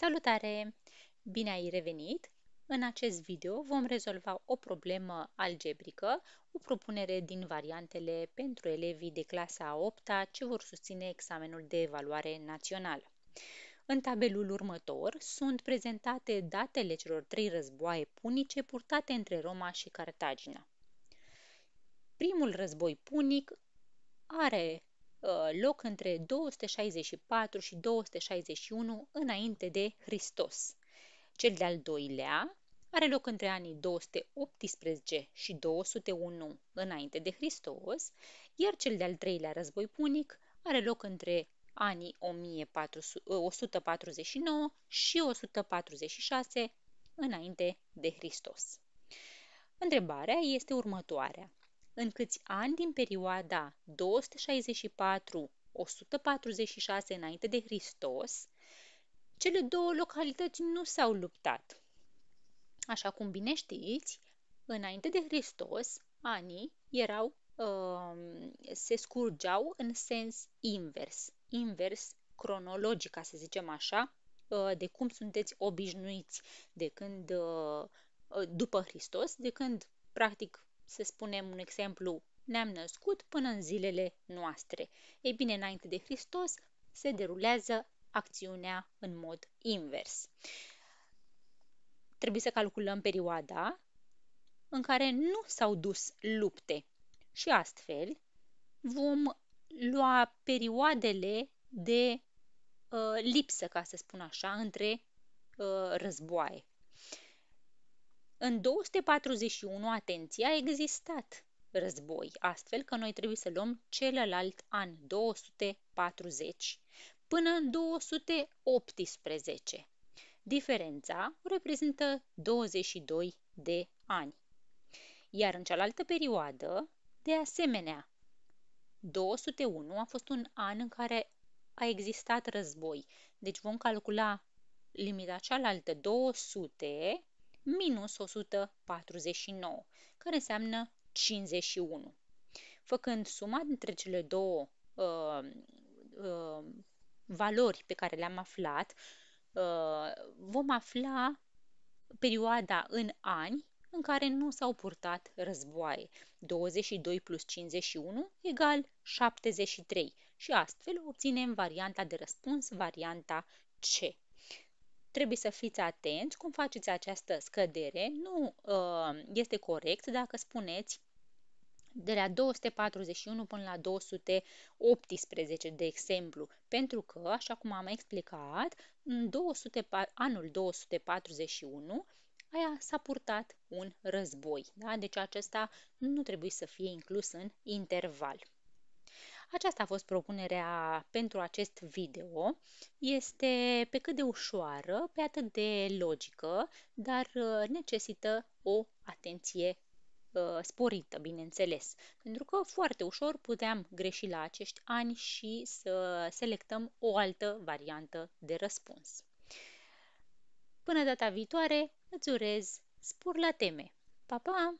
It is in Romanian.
Salutare! Bine ai revenit! În acest video vom rezolva o problemă algebrică, o propunere din variantele pentru elevii de clasa a 8 -a ce vor susține examenul de evaluare națională. În tabelul următor sunt prezentate datele celor trei războaie punice purtate între Roma și Cartagina. Primul război punic are Uh, loc între 264 și 261 înainte de Hristos. Cel de-al doilea are loc între anii 218 și 201 înainte de Hristos, iar cel de-al treilea război punic are loc între anii 149 și 146 înainte de Hristos. Întrebarea este următoarea în câți ani din perioada 264-146 înainte de Hristos, cele două localități nu s-au luptat. Așa cum bine știți, înainte de Hristos, anii erau, uh, se scurgeau în sens invers, invers cronologic, ca să zicem așa, uh, de cum sunteți obișnuiți de când, uh, după Hristos, de când, practic, să spunem un exemplu, ne-am născut până în zilele noastre. Ei bine, înainte de Hristos se derulează acțiunea în mod invers. Trebuie să calculăm perioada în care nu s-au dus lupte și astfel vom lua perioadele de uh, lipsă, ca să spun așa, între uh, războaie. În 241, atenție, a existat război, astfel că noi trebuie să luăm celălalt an, 240, până în 218. Diferența o reprezintă 22 de ani. Iar în cealaltă perioadă, de asemenea, 201 a fost un an în care a existat război. Deci vom calcula limita cealaltă 200 minus 149, care înseamnă 51. Făcând suma dintre cele două uh, uh, valori pe care le-am aflat, uh, vom afla perioada în ani în care nu s-au purtat războaie. 22 plus 51 egal 73 și astfel obținem varianta de răspuns, varianta C trebuie să fiți atenți cum faceți această scădere. Nu uh, este corect dacă spuneți de la 241 până la 218, de exemplu, pentru că, așa cum am explicat, în 200, anul 241 aia s-a purtat un război. Da? Deci acesta nu trebuie să fie inclus în interval. Aceasta a fost propunerea pentru acest video. Este pe cât de ușoară, pe atât de logică, dar uh, necesită o atenție uh, sporită, bineînțeles, pentru că foarte ușor puteam greși la acești ani și să selectăm o altă variantă de răspuns. Până data viitoare, îți urez spor la teme! Pa, pa!